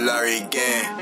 Larry again.